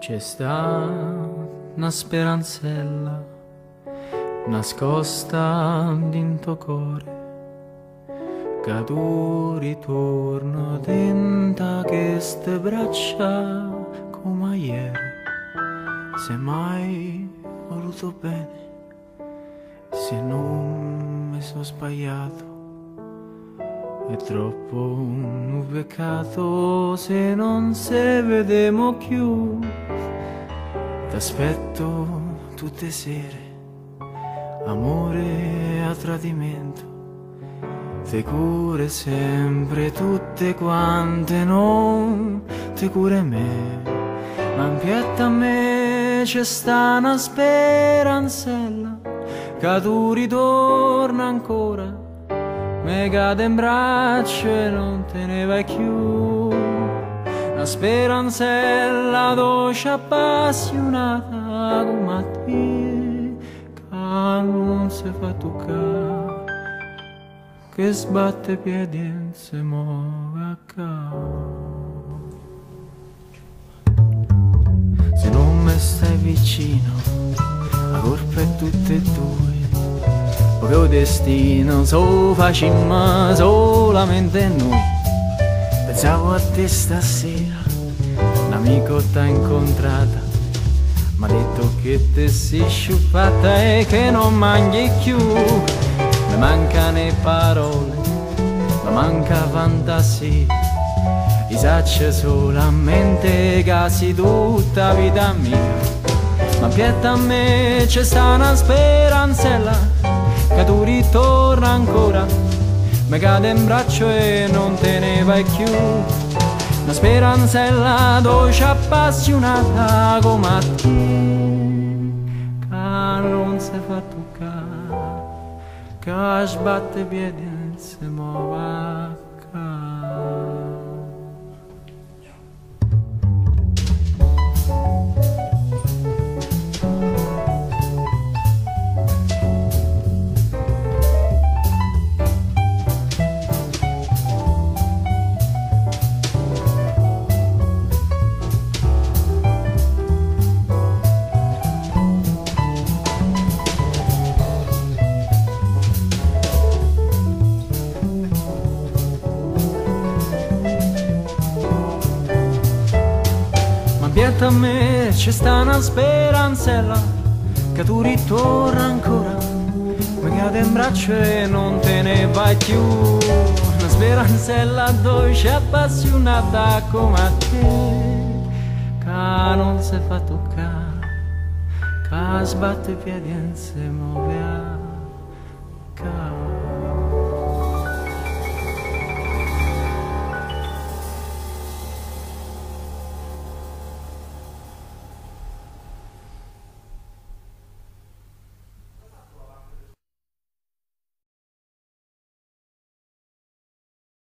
C'è sta una speranzella nascosta dinto core che tu ritorno dentro queste braccia come ieri. Se mai voluto bene se non mi sono sbagliato è troppo un peccato se non se vedemo più t'aspetto tutte sere amore a tradimento te cure sempre tutte quante non te cure me ma in a me c'è sta una speranzella che tu ritorna ancora mi cade in braccio e non te ne vai più una speranzella dolce appassionata come a te non si fa toccare che sbatte piedi e si muove a capo. Se non mi stai vicino la colpa è tutte e due. Il destino so facciamo solamente noi pensavo a te stasera un amico t'ha incontrata ma detto che te si sciupata e che non mangi più. Mi mancano parole mi manca fantasia i sacce solamente casi tutta vita mia. Ma pietta a me c'è sta una speranzella che tu ritorna ancora mi cade in braccio e non te ne vai più. Una speranzella dolce appassionata come a te. Che non si fa toccare che sbatte piedi e si muove Pietta a me c'è sta una speranzella che tu ritorna ancora mi cade in braccio e non te ne vai più. Una speranzella dolce appassionata come a te che non si fa toccare che sbatte i piedi e si muove